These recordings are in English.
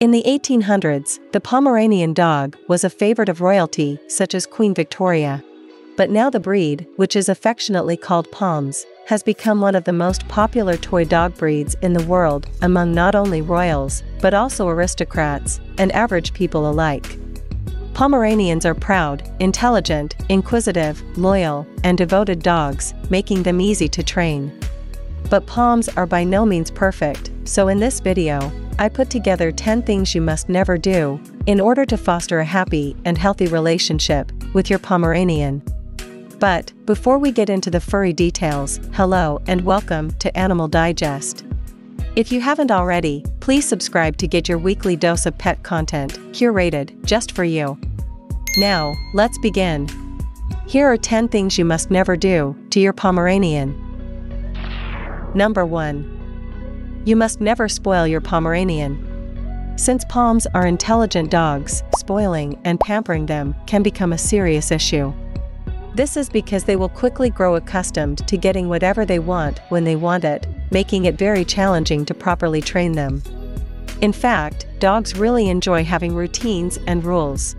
In the 1800s, the Pomeranian dog was a favorite of royalty, such as Queen Victoria. But now the breed, which is affectionately called Poms, has become one of the most popular toy dog breeds in the world among not only royals, but also aristocrats and average people alike. Pomeranians are proud, intelligent, inquisitive, loyal, and devoted dogs, making them easy to train. But Poms are by no means perfect, so in this video, I put together 10 things you must never do in order to foster a happy and healthy relationship with your Pomeranian. But, before we get into the furry details, hello and welcome to Animal Digest. If you haven't already, please subscribe to get your weekly dose of pet content, curated just for you. Now, let's begin. Here are 10 things you must never do to your Pomeranian. Number 1. You must never spoil your Pomeranian. Since Poms are intelligent dogs, spoiling and pampering them can become a serious issue. This is because they will quickly grow accustomed to getting whatever they want when they want it, making it very challenging to properly train them. In fact, dogs really enjoy having routines and rules.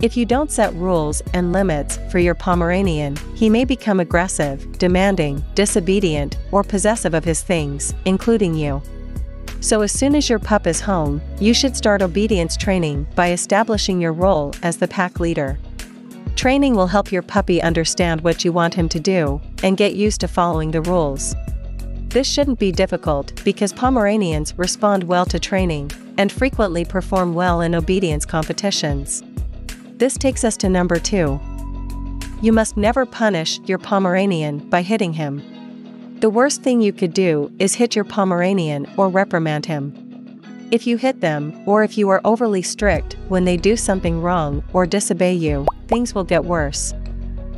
If you don't set rules and limits for your Pomeranian, he may become aggressive, demanding, disobedient, or possessive of his things, including you. So as soon as your pup is home, you should start obedience training by establishing your role as the pack leader. Training will help your puppy understand what you want him to do and get used to following the rules. This shouldn't be difficult because Pomeranians respond well to training and frequently perform well in obedience competitions. This takes us to number 2. You must never punish your Pomeranian by hitting him. The worst thing you could do is hit your Pomeranian or reprimand him. If you hit them, or if you are overly strict when they do something wrong or disobey you, things will get worse.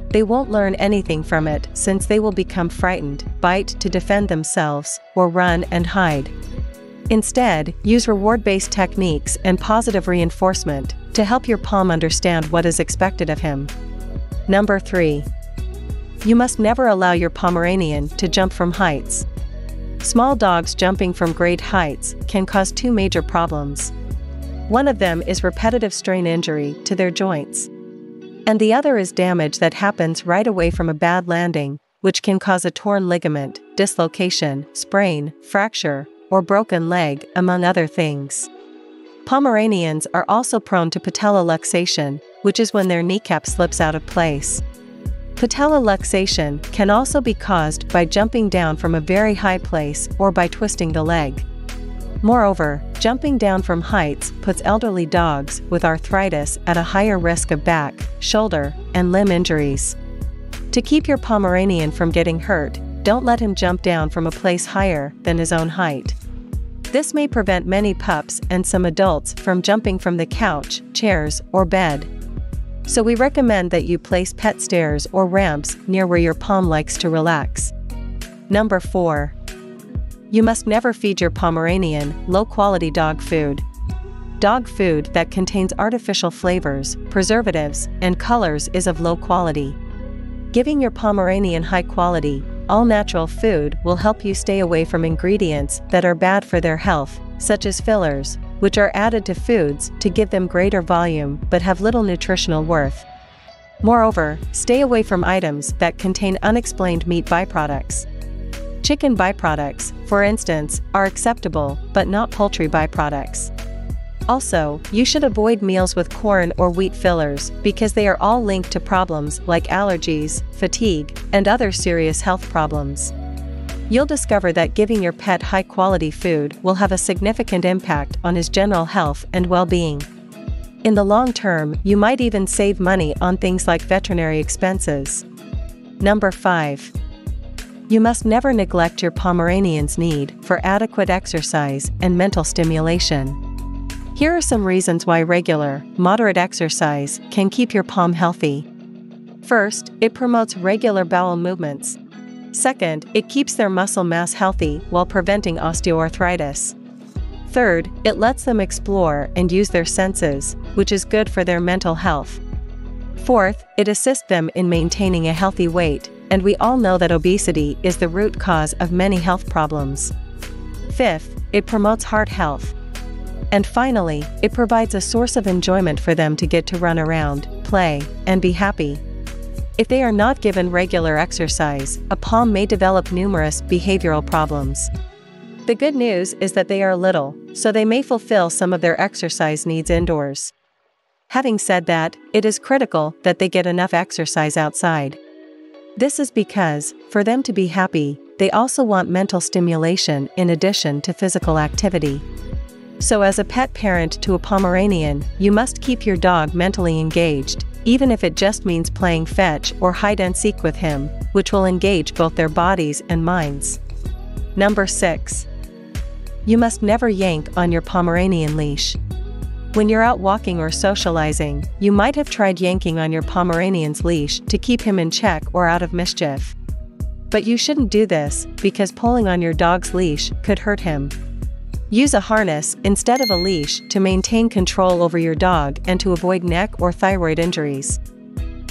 They won't learn anything from it since they will become frightened, bite to defend themselves, or run and hide. Instead, use reward based techniques and positive reinforcement to help your Pom understand what is expected of him. Number 3. You must never allow your Pomeranian to jump from heights. Small dogs jumping from great heights can cause two major problems. One of them is repetitive strain injury to their joints. And the other is damage that happens right away from a bad landing, which can cause a torn ligament, dislocation, sprain, fracture, or broken leg, among other things. Pomeranians are also prone to patella luxation, which is when their kneecap slips out of place. Patella luxation can also be caused by jumping down from a very high place or by twisting the leg. Moreover, jumping down from heights puts elderly dogs with arthritis at a higher risk of back, shoulder, and limb injuries. To keep your Pomeranian from getting hurt, don't let him jump down from a place higher than his own height. This may prevent many pups and some adults from jumping from the couch, chairs, or bed. So we recommend that you place pet stairs or ramps near where your Pom likes to relax. Number 4. You must never feed your Pomeranian low quality dog food. Dog food that contains artificial flavors, preservatives, and colors is of low quality. Giving your Pomeranian high quality, all natural food will help you stay away from ingredients that are bad for their health, such as fillers, which are added to foods to give them greater volume but have little nutritional worth. Moreover, stay away from items that contain unexplained meat byproducts. Chicken byproducts, for instance, are acceptable, but not poultry byproducts. Also, you should avoid meals with corn or wheat fillers because they are all linked to problems like allergies, fatigue, and other serious health problems. You'll discover that giving your pet high quality food will have a significant impact on his general health and well being. In the long term, you might even save money on things like veterinary expenses. Number 5. You must never neglect your Pomeranian's need for adequate exercise and mental stimulation. Here are some reasons why regular, moderate exercise can keep your Pom healthy. First, it promotes regular bowel movements. Second, it keeps their muscle mass healthy while preventing osteoarthritis. Third, it lets them explore and use their senses, which is good for their mental health. Fourth, it assists them in maintaining a healthy weight, and we all know that obesity is the root cause of many health problems. Fifth, it promotes heart health. And finally, it provides a source of enjoyment for them to get to run around, play, and be happy. If they are not given regular exercise, a POM may develop numerous behavioral problems. The good news is that they are little, so they may fulfill some of their exercise needs indoors. Having said that, it is critical that they get enough exercise outside. This is because, for them to be happy, they also want mental stimulation in addition to physical activity. So, as a pet parent to a Pomeranian, you must keep your dog mentally engaged, even if it just means playing fetch or hide and seek with him, which will engage both their bodies and minds. Number 6. You must never yank on your Pomeranian leash. When you're out walking or socializing, you might have tried yanking on your Pomeranian's leash to keep him in check or out of mischief. But you shouldn't do this, because pulling on your dog's leash could hurt him. Use a harness instead of a leash to maintain control over your dog and to avoid neck or thyroid injuries.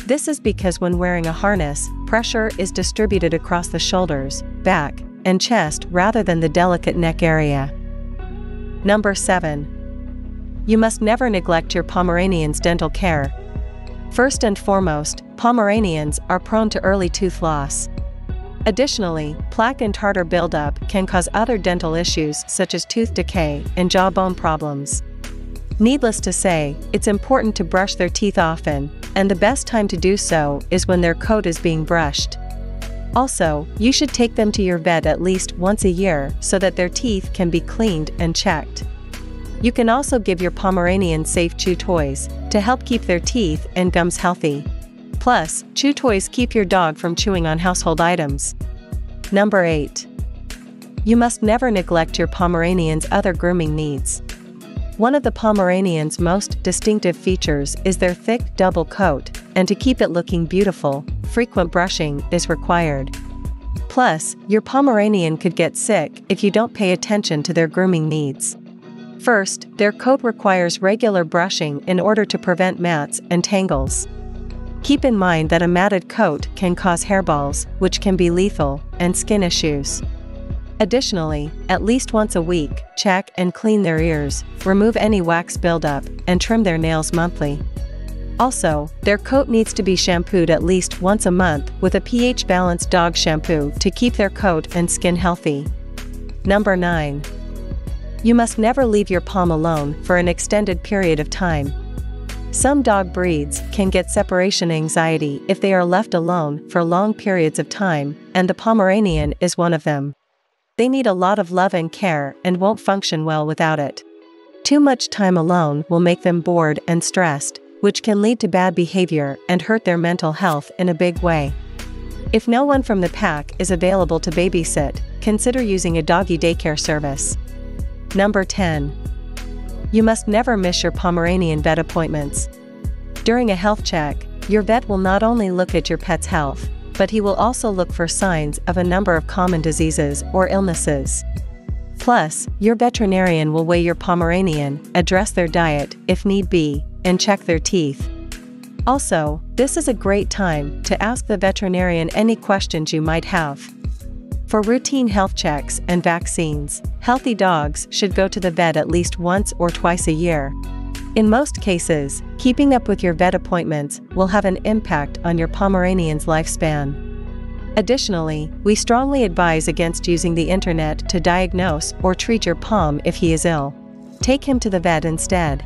This is because when wearing a harness, pressure is distributed across the shoulders, back, and chest rather than the delicate neck area. Number 7. You must never neglect your Pomeranian's dental care. First and foremost, Pomeranians are prone to early tooth loss. Additionally, plaque and tartar buildup can cause other dental issues such as tooth decay and jawbone problems. Needless to say, it's important to brush their teeth often, and the best time to do so is when their coat is being brushed. Also, you should take them to your vet at least once a year so that their teeth can be cleaned and checked. You can also give your Pomeranian safe chew toys to help keep their teeth and gums healthy. Plus, chew toys keep your dog from chewing on household items. Number 8. You must never neglect your Pomeranian's other grooming needs. One of the Pomeranian's most distinctive features is their thick double coat, and to keep it looking beautiful, frequent brushing is required. Plus, your Pomeranian could get sick if you don't pay attention to their grooming needs. First, their coat requires regular brushing in order to prevent mats and tangles. Keep in mind that a matted coat can cause hairballs, which can be lethal, and skin issues. Additionally, at least once a week, check and clean their ears, remove any wax buildup, and trim their nails monthly. Also, their coat needs to be shampooed at least once a month with a pH balanced dog shampoo to keep their coat and skin healthy. Number 9. You must never leave your Pom alone for an extended period of time. Some dog breeds can get separation anxiety if they are left alone for long periods of time, and the Pomeranian is one of them. They need a lot of love and care and won't function well without it. Too much time alone will make them bored and stressed, which can lead to bad behavior and hurt their mental health in a big way. If no one from the pack is available to babysit, consider using a doggy daycare service. Number 10. You must never miss your Pomeranian vet appointments. During a health check, your vet will not only look at your pet's health, but he will also look for signs of a number of common diseases or illnesses. Plus, your veterinarian will weigh your Pomeranian, address their diet, if need be, and check their teeth. Also, this is a great time to ask the veterinarian any questions you might have. For routine health checks and vaccines, healthy dogs should go to the vet at least once or twice a year. In most cases, keeping up with your vet appointments will have an impact on your Pomeranian's lifespan. Additionally, we strongly advise against using the internet to diagnose or treat your POM if he is ill. Take him to the vet instead.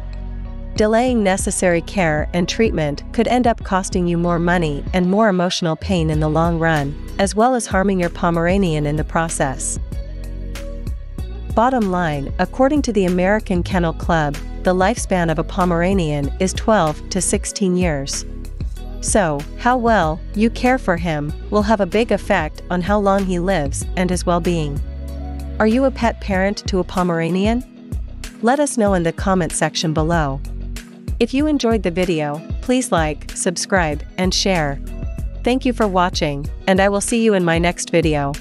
Delaying necessary care and treatment could end up costing you more money and more emotional pain in the long run, as well as harming your Pomeranian in the process. Bottom line, according to the American Kennel Club, the lifespan of a Pomeranian is 12 to 16 years. So, how well you care for him will have a big effect on how long he lives and his well being. Are you a pet parent to a Pomeranian? Let us know in the comment section below. If you enjoyed the video, please like, subscribe, and share. Thank you for watching, and I will see you in my next video.